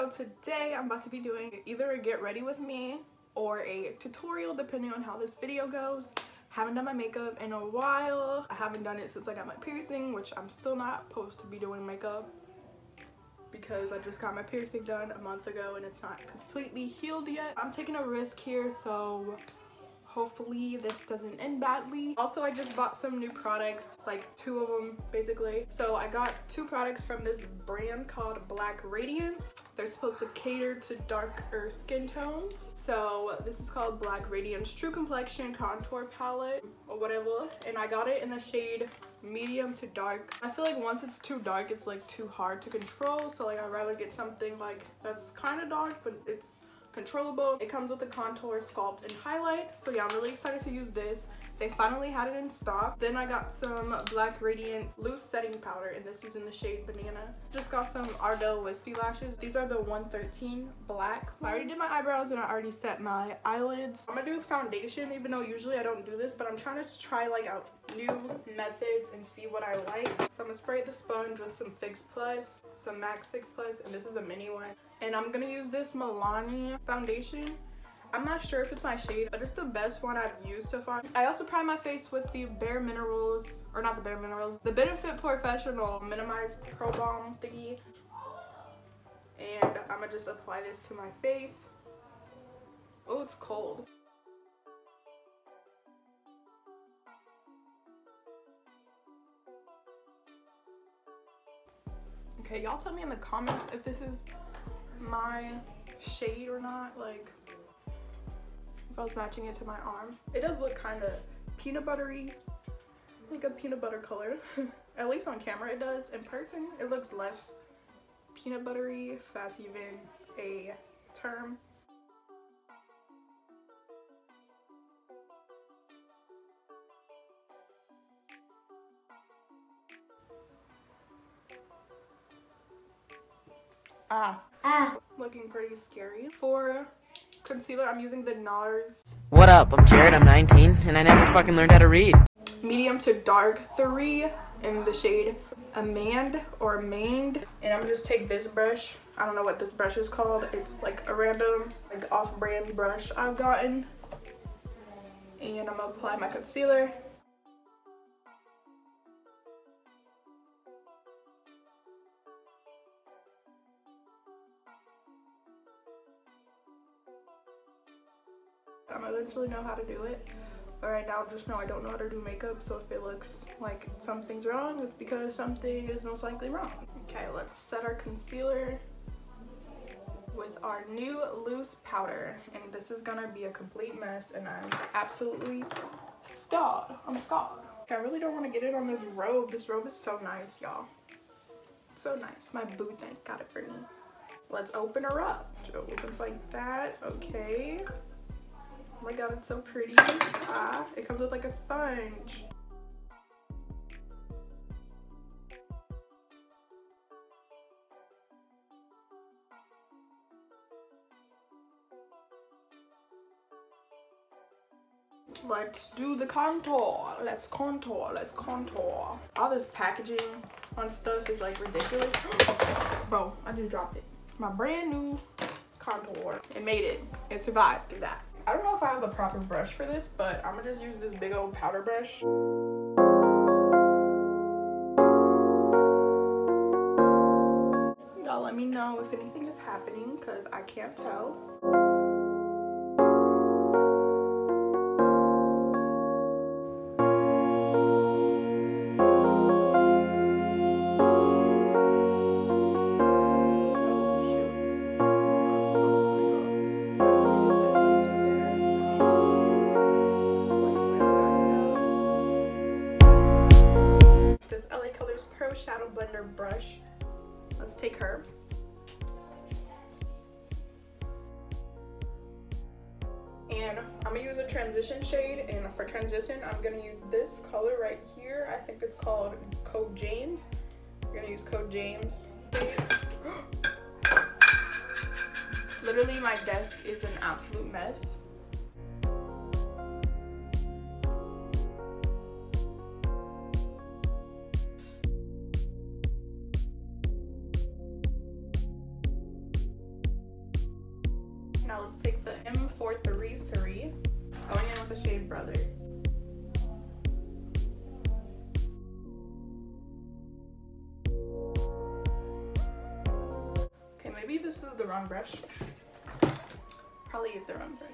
so today I'm about to be doing either a get ready with me or a tutorial depending on how this video goes. Haven't done my makeup in a while. I haven't done it since I got my piercing, which I'm still not supposed to be doing makeup because I just got my piercing done a month ago and it's not completely healed yet. I'm taking a risk here, so hopefully this doesn't end badly. Also i just bought some new products like two of them basically. So i got two products from this brand called black radiance they're supposed to cater to darker skin tones. So this is called black radiance true complexion contour palette or whatever. And i got it in the shade medium to dark. I feel like once it's too dark it's like too hard to control. So like i'd rather get something like that's kind of dark but it's controllable. It comes with a contour, sculpt, and highlight. So yeah, I'm really excited to use this. They finally had it in stock. Then I got some Black Radiant loose setting powder and this is in the shade Banana. Just got some Ardell Wispy lashes. These are the 113 black. I already did my eyebrows and I already set my eyelids. I'm gonna do foundation even though usually I don't do this but I'm trying to try like out new methods and see what I like. So I'm gonna spray the sponge with some Fix Plus, some MAC Fix Plus and this is the mini one. And I'm gonna use this Milani foundation I'm not sure if it's my shade, but it's the best one I've used so far. I also prime my face with the Bare Minerals, or not the Bare Minerals, the Benefit POREfessional Minimize Pro Balm thingy. And I'm gonna just apply this to my face. Oh, it's cold. Okay, y'all tell me in the comments if this is my shade or not. Like, if I was matching it to my arm. It does look kind of peanut buttery, like a peanut butter color. At least on camera it does. In person, it looks less peanut buttery, if that's even a term. Ah. Ah. Looking pretty scary. For concealer, I'm using the NARS. What up? I'm Jared, I'm 19, and I never fucking learned how to read. Medium to dark 3 in the shade Amande or Maned. And I'm just take this brush. I don't know what this brush is called. It's like a random, like off-brand brush I've gotten. And I'm gonna apply my concealer. Eventually know how to do it. But right now, just know I don't know how to do makeup, so if it looks like something's wrong, it's because something is most likely wrong. Okay, let's set our concealer with our new loose powder. And this is gonna be a complete mess, and I'm absolutely scarred. I'm scarred. I really don't wanna get it on this robe. This robe is so nice, y'all. So nice. My boo thank got it for me. Let's open her up. It opens like that, okay. Oh my god, it's so pretty. Ah, it comes with like a sponge. Let's do the contour. Let's contour. Let's contour. All this packaging on stuff is like ridiculous. Bro, I just dropped it. My brand new contour. It made it. It survived through that. I don't know if I have the proper brush for this, but I'm gonna just use this big old powder brush. Y'all let me know if anything is happening because I can't tell. Blender brush. Let's take her. And I'm gonna use a transition shade and for transition I'm gonna use this color right here. I think it's called Code James. I'm gonna use Code James. Literally my desk is an absolute mess. Brush. Probably use the wrong brush.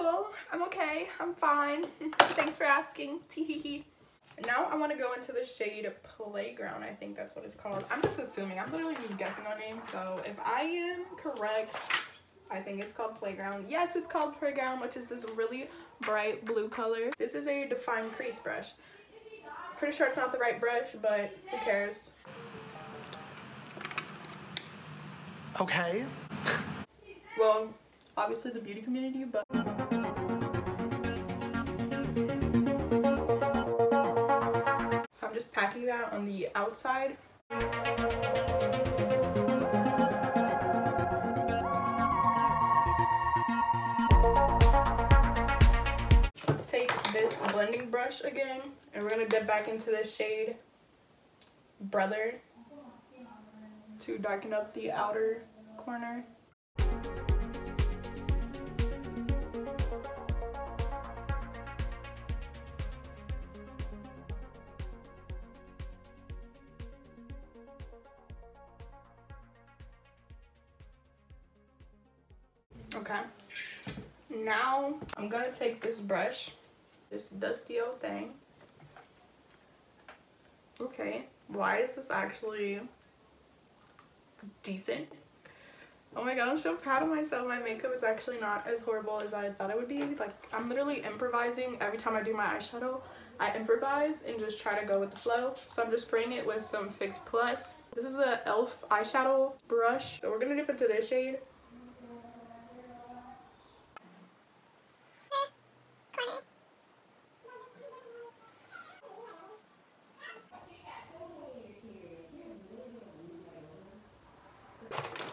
Cool. I'm okay. I'm fine. Thanks for asking. Teehee. Now I want to go into the shade Playground. I think that's what it's called. I'm just assuming. I'm literally just guessing on names. So if I am correct, I think it's called Playground. Yes, it's called Playground, which is this really bright blue color. This is a defined crease brush. Pretty sure it's not the right brush, but who cares? Okay. Well, obviously the beauty community, but just packing that on the outside. Let's take this blending brush again, and we're gonna dip back into the shade Brother to darken up the outer corner. Okay. Now I'm gonna take this brush, this dusty old thing. Okay, why is this actually decent? Oh my god, I'm so proud of myself. My makeup is actually not as horrible as I thought it would be. Like, I'm literally improvising every time I do my eyeshadow. I improvise and just try to go with the flow. So I'm just spraying it with some Fix Plus. This is the e.l.f. eyeshadow brush. So we're gonna dip into this shade.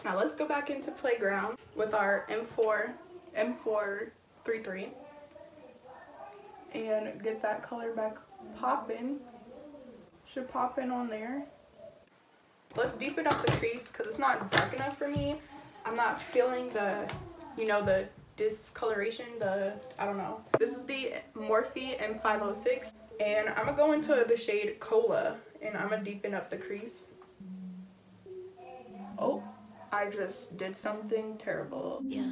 Now let's go back into playground with our M4, M433 and get that color back popping. Should pop in on there. So let's deepen up the crease because it's not dark enough for me. I'm not feeling the, you know, the discoloration, the, I don't know. This is the Morphe M506 and I'm gonna go into the shade Cola and I'm gonna deepen up the crease. Oh, I just did something terrible. Yeah.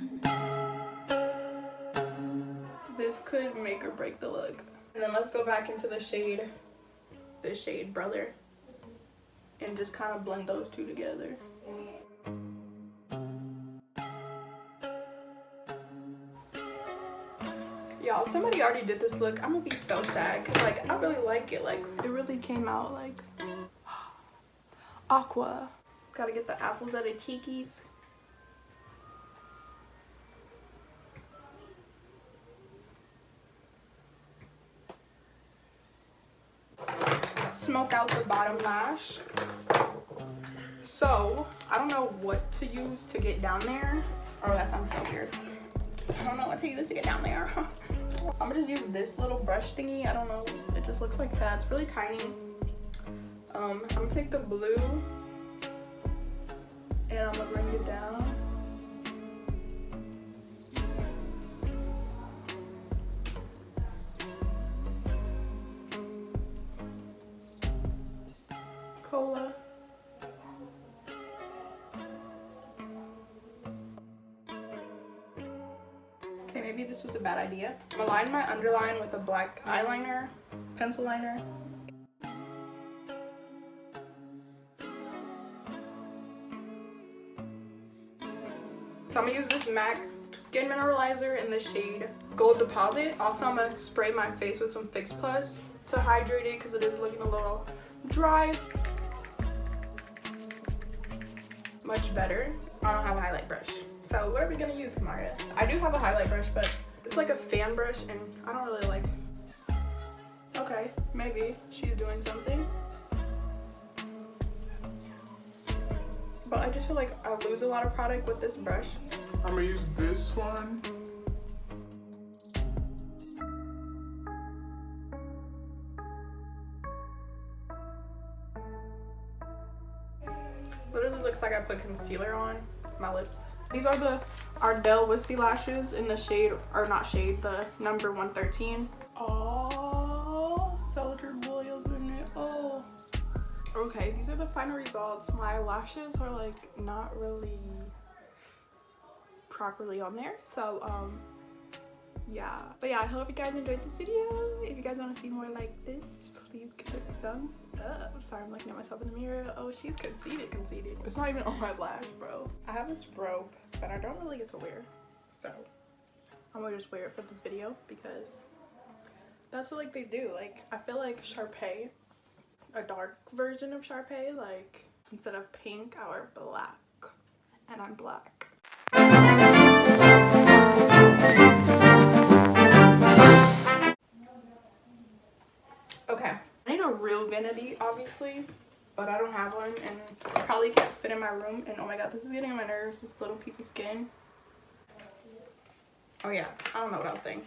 This could make or break the look. And then let's go back into the shade, the shade Brother, and just kind of blend those two together. Y'all, somebody already did this look. I'm gonna be so sad because like I really like it. Like it really came out like aqua. Gotta get the apples out of Tiki's. Smoke out the bottom lash. So, I don't know what to use to get down there. Oh, that sounds so weird. I don't know what to use to get down there. I'm gonna just use this little brush thingy. I don't know. It just looks like that. It's really tiny. Um, I'm gonna take the blue and I'm gonna bring it down. Cola. Okay, maybe this was a bad idea. I'm gonna line my underline with a black eyeliner, pencil liner. So I'm gonna use this MAC Skin Mineralizer in the shade Gold Deposit. Also, I'm gonna spray my face with some Fix Plus to hydrate it because it is looking a little dry. Much better. I don't have a highlight brush. So what are we gonna use, Camarria? I do have a highlight brush, but it's like a fan brush and I don't really like Okay, maybe she's doing something. But I just feel like I lose a lot of product with this brush. I'm gonna use this one. Literally looks like I put concealer on my lips. These are the Ardell Wispy Lashes in the shade, or not shade, the number 113. Oh, Okay, these are the final results. My lashes are like not really properly on there. So, um, yeah. But yeah, I hope you guys enjoyed this video. If you guys want to see more like this, please give it a thumbs up. Sorry, I'm looking at myself in the mirror. Oh, she's conceited, conceited. It's not even on my lash, bro. I have this robe that I don't really get to wear. So, I'm gonna just wear it for this video because that's what like they do. Like, I feel like Sharpay, a dark version of Sharpay, like instead of pink, wear black. And I'm black. Okay. I need a real vanity, obviously, but I don't have one and probably can't fit in my room. And oh my god, this is getting on my nerves, this little piece of skin. Oh yeah, I don't know what I was saying.